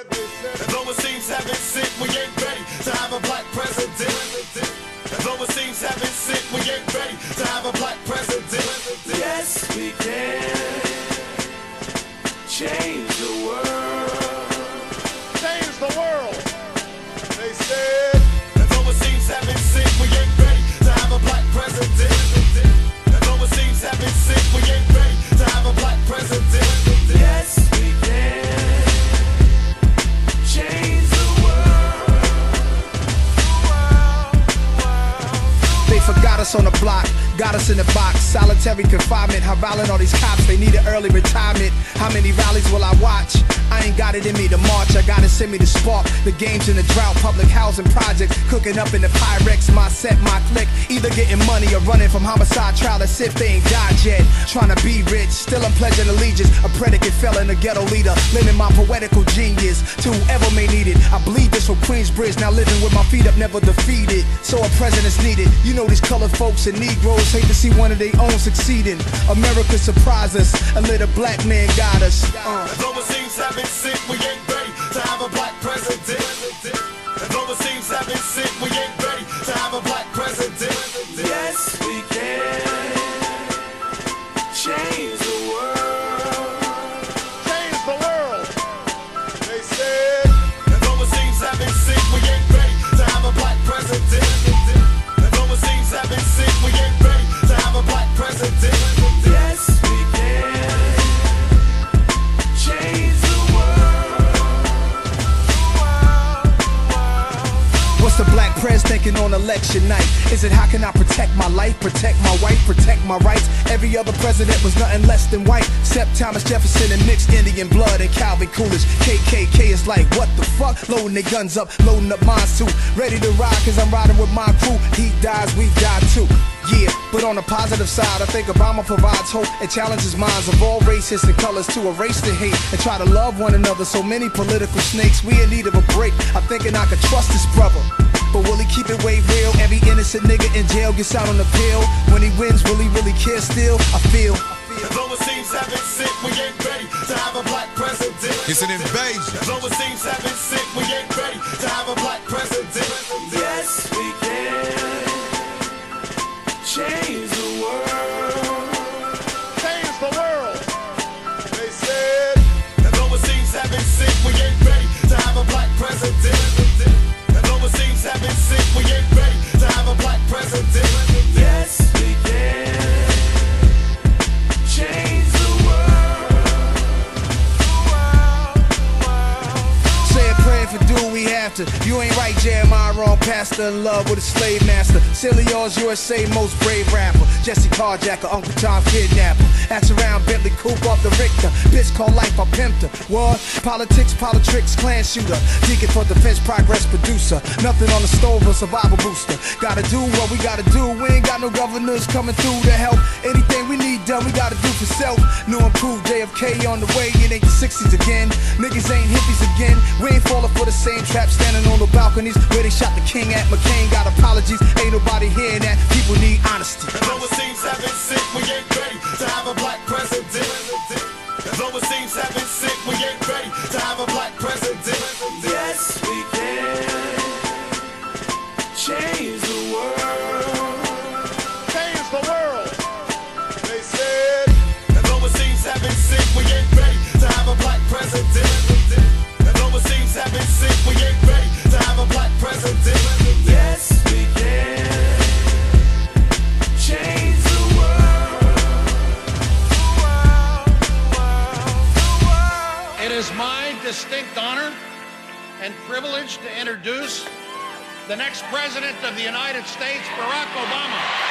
Seems we ain't ready to have a black president. Though it seems heaven sent, we ain't ready to have a black president. On the block, got us in a box. Solitary confinement, how violent all these cops, they need an early retirement. How many rallies will I watch? I ain't got it in me to march, I gotta send me the spark. The games in the drought, public housing projects, cooking up in the Pyrex, my set, my click. Either getting money or running from homicide trial as if they ain't died yet. Trying to be rich, still I'm pledging allegiance. A predicate felon, a ghetto leader, living my poetical genius to whoever may need it. I bleed this from Queensbridge, now living with my feet up, never defeated. So a president's needed. You know these colored folks and Negroes hate to see one of their own succeeding. America surprised us, a little black man got us. Uh. Though it seems heaven sent, we ain't ready to have a black president. Though it seems heaven sent, we ain't ready to have a black president. Yes, we can the black press thinking on election night? Is it how can I protect my life, protect my wife, protect my rights? Every other president was nothing less than white. Except Thomas Jefferson and mixed Indian blood and Calvin Coolidge. KKK is like, what the fuck? Loading their guns up, loading up mine too. Ready to ride cause I'm riding with my crew. He dies, we die too. Yeah, but on the positive side, I think Obama provides hope and challenges minds of all races and colors to erase the hate and try to love one another. So many political snakes, we in need of a break. I'm thinking I could trust this brother. But will he keep it way real? Every innocent nigga in jail gets out on the pill. When he wins, will he really care still? I feel. Though it seems heaven sent, we ain't ready to have a black president. It's an invasion. Though it seems heaven sent, we ain't ready to have a black president. Yes, we can change Prayer for do we have to. You ain't right, Jeremiah, wrong pastor in love with a slave master. Silly yours, USA most brave rapper. Jesse Carjacker, Uncle Tom kidnapper. Ask around Bentley Coupe off the Richter. Bitch called life, I pimped her. What? Politics, politics, Klan shooter. Deacon for defense, progress producer. Nothing on the stove, a survival booster. Gotta do what we gotta do. We ain't got no governors coming through to help. Anything we need done, we gotta do for self. New improved JFK on the way. It ain't the 60s again. Niggas ain't hippies again. We ain't falling for the same trap standing on the balconies where they shot the king at. McCain got apologies. Ain't nobody hearing that. People need honesty. Though it seems heaven sent, we ain't ready to have a black president. Though it seems heaven sent, we ain't ready to have a black president. And privilege to introduce the next President of the United States, Barack Obama.